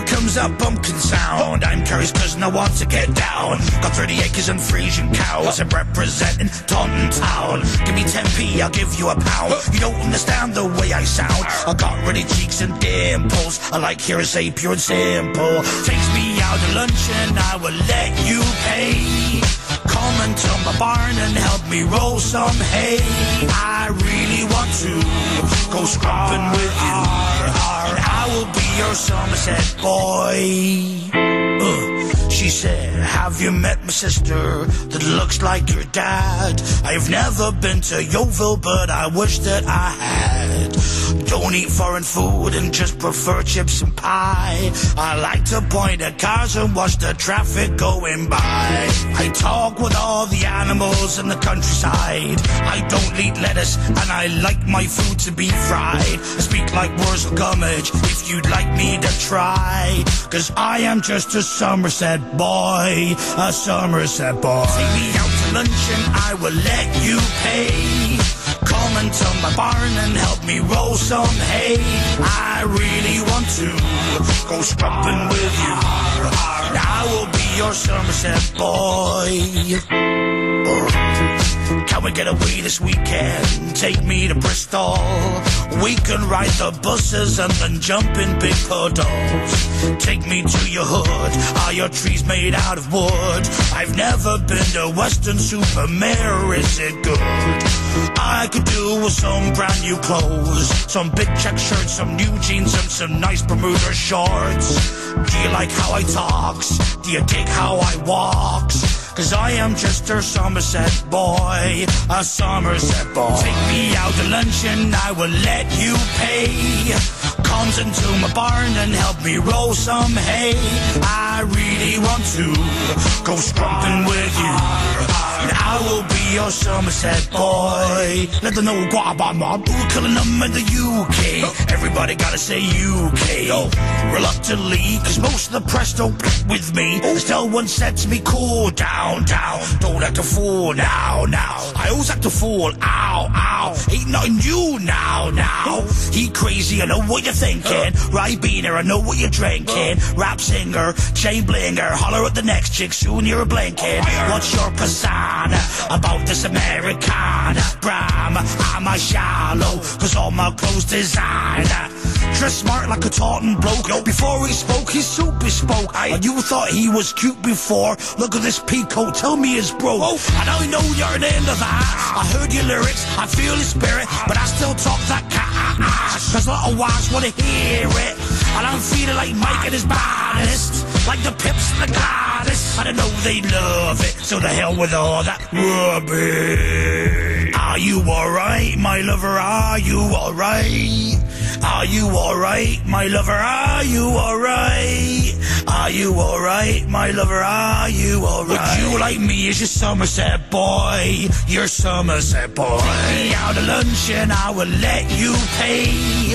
Here comes that bumpkin sound. I'm Carrie's cousin, I want to get down. Got 30 acres and Frisian cows. I'm representing Taunton Town. Give me 10p, I'll give you a pound. You don't understand the way I sound. I got ready cheeks and dimples. I like hearing say pure and simple. Takes me out to lunch and I will let you pay. Me roll some hay. I really want to go scrumping with you. And I will be your Somerset boy. She said, Have you met my sister that looks like your dad? I've never been to Yeovil, but I wish that I had. Don't eat foreign food and just prefer chips and pie. I like to point at cars and watch the traffic going by. I talk with all the animals in the countryside. I don't eat lettuce and I like my food to be fried. I speak like Wurzel Gummidge if you'd like me to try. Cause I am just a Somerset boy, a Somerset boy. Take me out to lunch and I will let you pay. Come into my barn and help me roll some hay. I really want to go scrumping with you. I will be your Somerset boy. Can we get away this weekend? Take me to Bristol. We can ride the buses and then jump in big puddles. Take me to your hood. Are your trees made out of wood? I've never been to Weston-super-Mare. Is it good? I could do with some brand new clothes, some big check shirts, some new jeans, and some nice Bermuda shorts. Do you like how I talks? Do you dig how I walks? Cause I am just a Somerset boy, a Somerset boy. Take me out to lunch and I will let you pay. Comes into my barn and help me roll some hay. I really want to go scrumping with you. Will be your Somerset boy. Let them know. We're killing them in the UK. Everybody gotta say UK. Reluctantly, cause most of the press don't pick with me. Still one sets me cool down, down. Don't act a fool now, now. I always act a fool. Ow, ow. Ain't nothing new now, now. He crazy, I know what you're thinking. Right beaner, I know what you're drinking. Rap singer, chain blinger. Holler at the next chick, soon you're a blinking. What's your persona about this Americana? Bram, am I shallow? Cause all my clothes designer. Dress smart like a Taunton bloke. Before he spoke, he super spoke. And you thought he was cute before. Look at this peacoat, tell me it's broke. I don't know you're an end of that. I heard your lyrics, I feel your spirit, but I still talk that cat. Cause little wives wanna hear it. And I'm feeling like Mike at his baddest. Like the pips and the goddess. I don't know they love it. So the hell with all that rubbish. Are you alright, my lover? Are you alright? Are you alright, my lover? Are you alright? Are you alright, my lover? Are you alright? Would you like me as your Somerset boy? Your Somerset boy. Take me out to lunch and I will let you pay.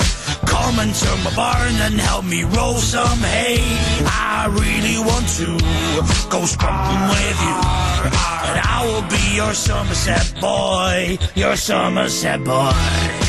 Come into my barn and help me roll some hay. I really want to go scrumping with you. And I will be your Somerset boy, your Somerset boy.